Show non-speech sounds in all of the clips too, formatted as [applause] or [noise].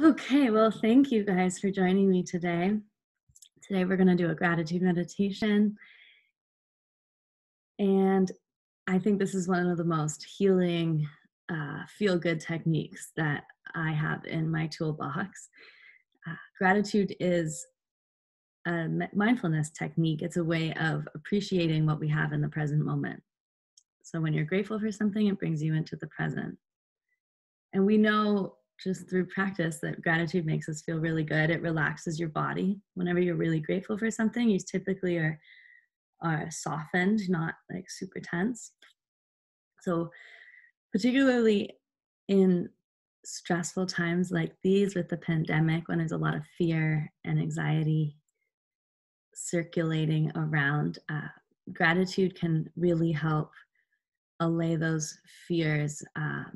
Okay, well, thank you guys for joining me today. Today, we're going to do a gratitude meditation. And I think this is one of the most healing, uh, feel good techniques that I have in my toolbox. Uh, gratitude is a mindfulness technique, it's a way of appreciating what we have in the present moment. So, when you're grateful for something, it brings you into the present. And we know just through practice that gratitude makes us feel really good. It relaxes your body. Whenever you're really grateful for something, you typically are are softened, not like super tense. So particularly in stressful times like these with the pandemic when there's a lot of fear and anxiety circulating around uh, gratitude can really help allay those fears um,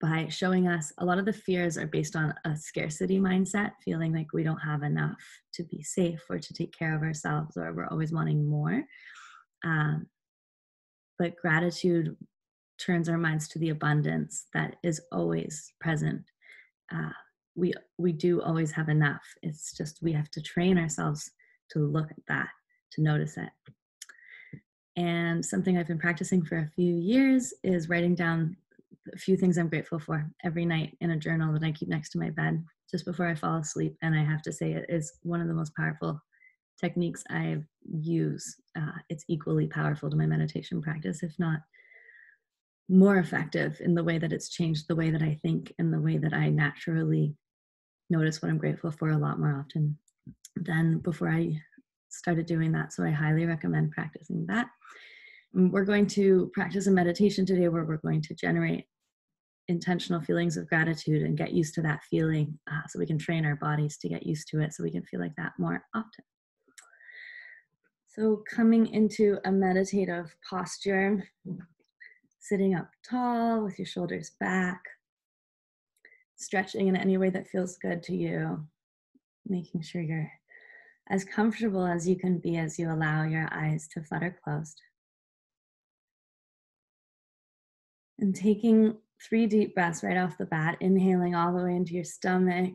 by showing us a lot of the fears are based on a scarcity mindset, feeling like we don't have enough to be safe or to take care of ourselves, or we're always wanting more. Um, but gratitude turns our minds to the abundance that is always present. Uh, we we do always have enough. It's just we have to train ourselves to look at that, to notice it. And something I've been practicing for a few years is writing down a few things I'm grateful for every night in a journal that I keep next to my bed just before I fall asleep. And I have to say, it is one of the most powerful techniques I use. Uh, it's equally powerful to my meditation practice, if not more effective in the way that it's changed the way that I think and the way that I naturally notice what I'm grateful for a lot more often than before I started doing that. So I highly recommend practicing that. We're going to practice a meditation today where we're going to generate intentional feelings of gratitude and get used to that feeling uh, so we can train our bodies to get used to it so we can feel like that more often. So, coming into a meditative posture, sitting up tall with your shoulders back, stretching in any way that feels good to you, making sure you're as comfortable as you can be as you allow your eyes to flutter closed. And taking three deep breaths right off the bat, inhaling all the way into your stomach,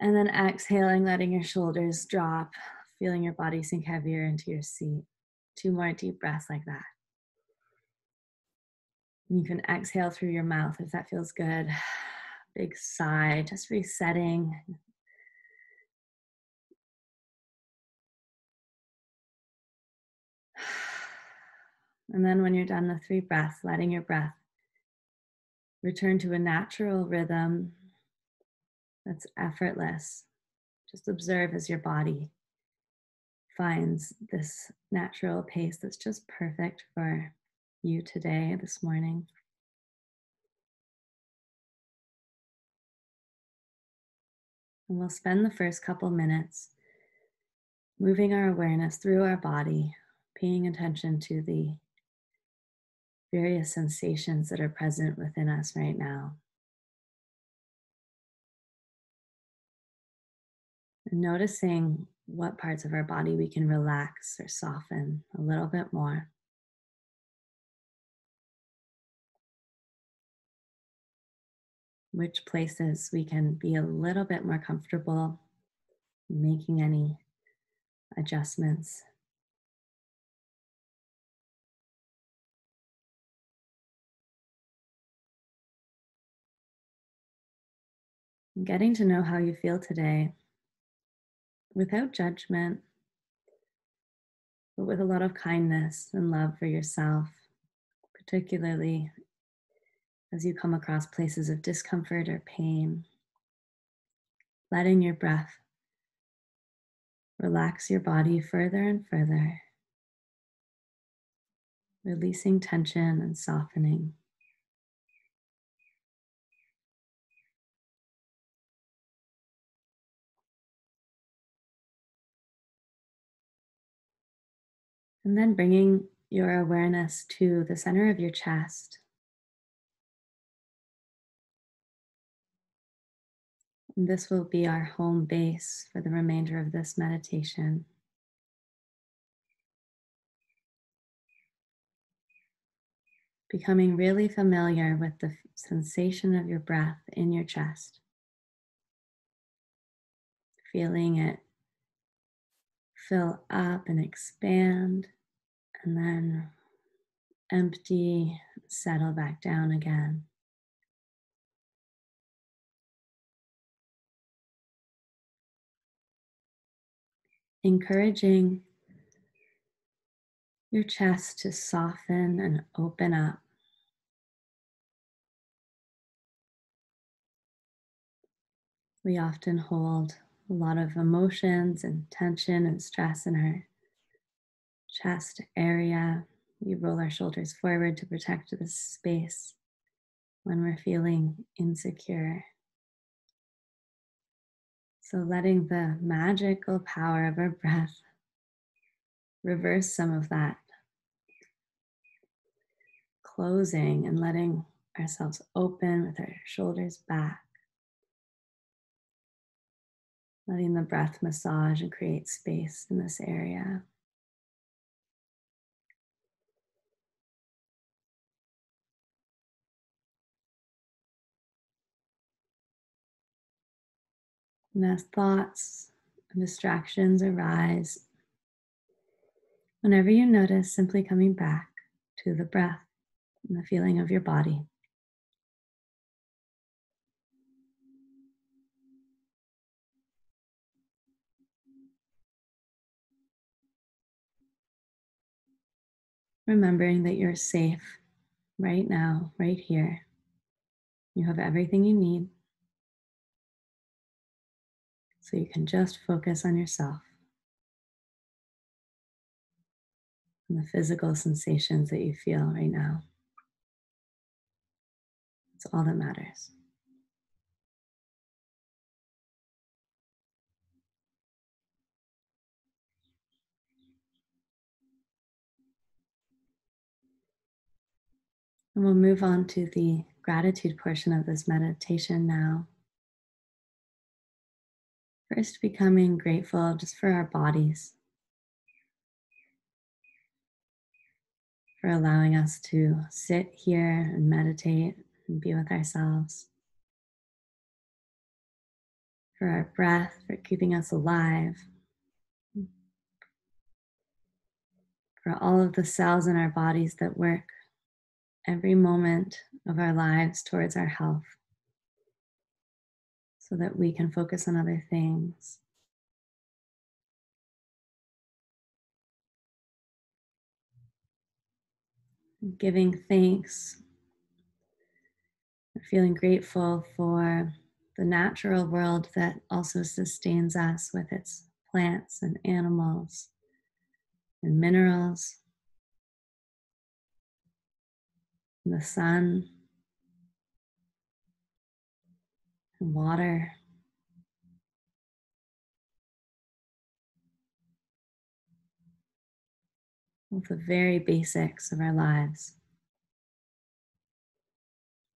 and then exhaling, letting your shoulders drop, feeling your body sink heavier into your seat. Two more deep breaths like that. You can exhale through your mouth if that feels good. [sighs] Big sigh, just resetting. [sighs] And then when you're done the three breaths, letting your breath Return to a natural rhythm that's effortless. Just observe as your body finds this natural pace that's just perfect for you today, this morning. And we'll spend the first couple minutes moving our awareness through our body, paying attention to the various sensations that are present within us right now. And noticing what parts of our body we can relax or soften a little bit more. Which places we can be a little bit more comfortable making any adjustments. Getting to know how you feel today without judgment, but with a lot of kindness and love for yourself, particularly as you come across places of discomfort or pain. Letting your breath relax your body further and further, releasing tension and softening. And then bringing your awareness to the center of your chest. And this will be our home base for the remainder of this meditation. Becoming really familiar with the sensation of your breath in your chest. feeling it fill up and expand, and then empty, settle back down again. Encouraging your chest to soften and open up. We often hold a lot of emotions and tension and stress in our chest area. We roll our shoulders forward to protect this space when we're feeling insecure. So, letting the magical power of our breath reverse some of that closing and letting ourselves open with our shoulders back. Letting the breath massage and create space in this area. And as thoughts and distractions arise, whenever you notice, simply coming back to the breath and the feeling of your body. remembering that you're safe right now, right here. You have everything you need. So you can just focus on yourself and the physical sensations that you feel right now. It's all that matters. And we'll move on to the gratitude portion of this meditation now. First, becoming grateful just for our bodies, for allowing us to sit here and meditate and be with ourselves, for our breath, for keeping us alive, for all of the cells in our bodies that work every moment of our lives towards our health so that we can focus on other things. Giving thanks, feeling grateful for the natural world that also sustains us with its plants and animals and minerals. The sun, and water. All the very basics of our lives.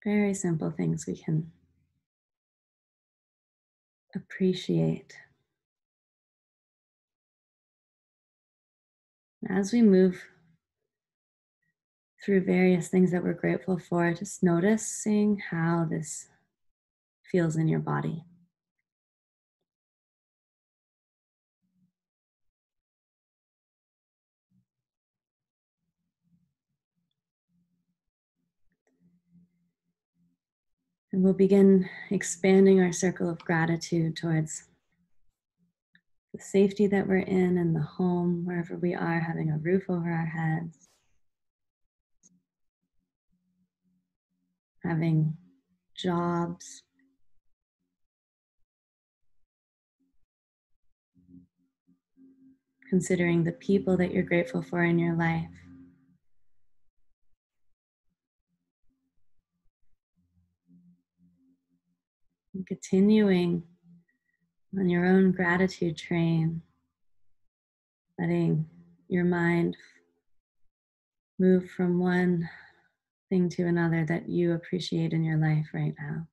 Very simple things we can appreciate. As we move through various things that we're grateful for, just noticing how this feels in your body. And we'll begin expanding our circle of gratitude towards the safety that we're in and the home, wherever we are, having a roof over our heads, having jobs, considering the people that you're grateful for in your life. Continuing on your own gratitude train, letting your mind move from one thing to another that you appreciate in your life right now.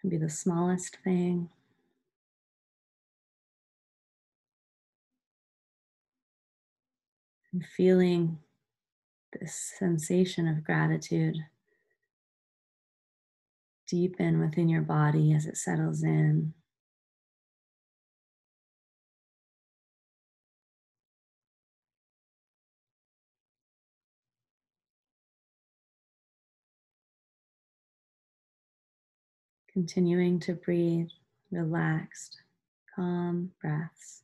Can be the smallest thing. And feeling this sensation of gratitude deepen within your body as it settles in. Continuing to breathe relaxed, calm breaths.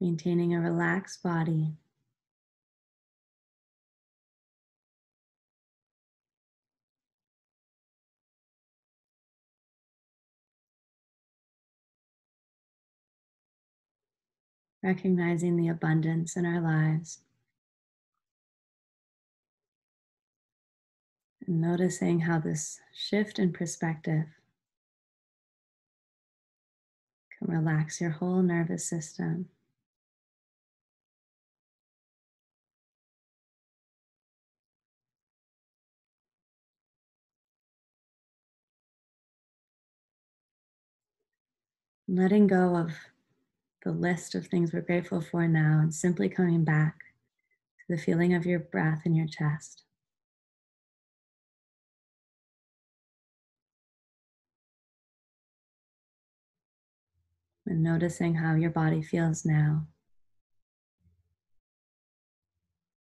Maintaining a relaxed body. Recognizing the abundance in our lives. And noticing how this shift in perspective can relax your whole nervous system. Letting go of the list of things we're grateful for now and simply coming back to the feeling of your breath in your chest. And noticing how your body feels now.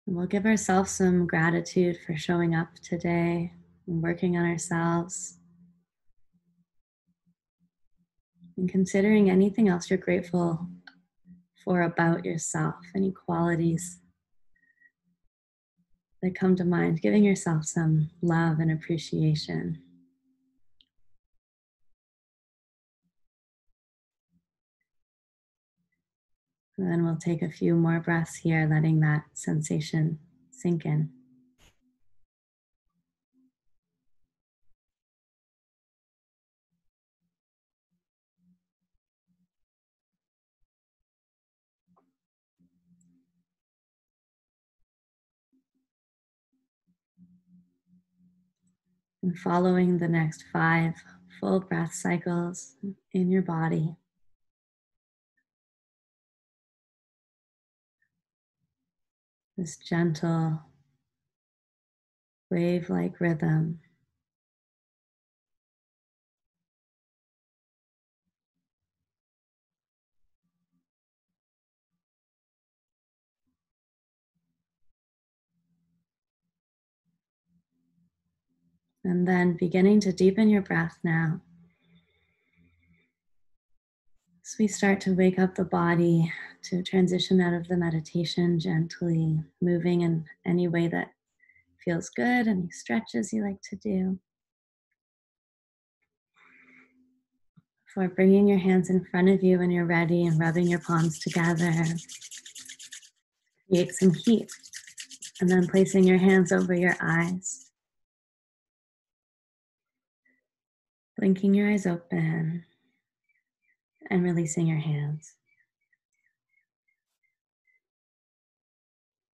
And we'll give ourselves some gratitude for showing up today and working on ourselves. And considering anything else you're grateful for about yourself, any qualities that come to mind, giving yourself some love and appreciation. And then we'll take a few more breaths here, letting that sensation sink in. And following the next five full breath cycles in your body. This gentle, wave like rhythm. And then beginning to deepen your breath now. As we start to wake up the body to transition out of the meditation gently, moving in any way that feels good, any stretches you like to do. For bringing your hands in front of you when you're ready and rubbing your palms together. Create some heat. And then placing your hands over your eyes. Blinking your eyes open and releasing your hands.